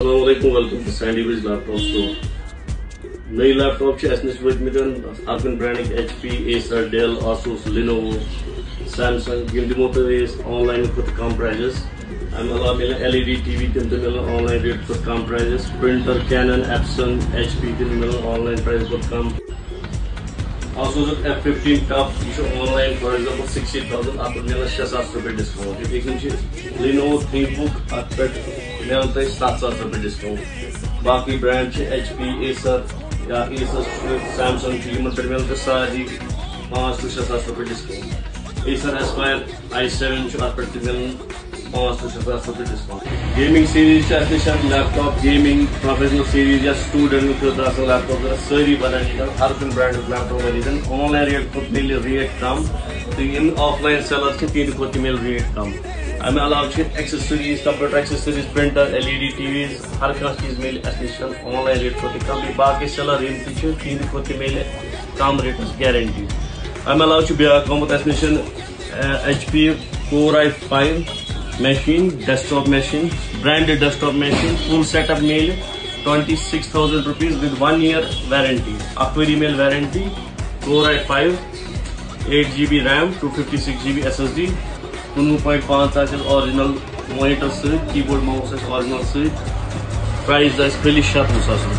Sandy Vij laptop store नई laptop अस नश वतमतन हर कुन H P Acer Dell Asus Lenovo Samsung यम खुद कम प्राइजेस अमे अलावा मिल L E D T V तम मिल ऑनलाइन रेट खुद कम prices printer Canon Epson H P तम मिल ऑनलाइन प्राइस कम आसूस एफ़ फिफ्टीन टफ यह online for example sixty thousand अत मिल शे सास रुपये डिस्काउंट ये लिनोवो थ्री बुक अत पे मिलन तुम सत सास रुपये डिस्काउंट बाकी ब्रांड एच पी एसर या एसर सैमसंग इन पे मिलन सारी पाँच टू शे सास रुपये discount Acer Aspire I seven अत पे मिलन पाँच टू शे सास रुपये discount gaming series laptop gaming professional series या स्टूडेंट खुद लैपटॉप सारी बनानी हर कुछ ब्रांड लैपटॉप बनी ऑनलाइन रेट खुद मिल रेट कम। तो इन ऑफलाइन सेलर तिंद खुद मिल रेट कम। अमे अलाव accessories computer accessories printer L E D T V कह चीज़ मिल नश ऑनलाइन रेट खुद कम बाकी सेलर यम तिंद खुद मिल कम रेटस गारंटी अमे अलाव ब्या नश H P core I five machine desktop machine branded desktop machine full setup mill twenty six thousand rupees with one year warranty अखवरी mill warranty core I five eight G B RAM two fifty six G B S S D कुनवु point पाँच original monitor सत keyboard mouse original सत price खाली शतवु सास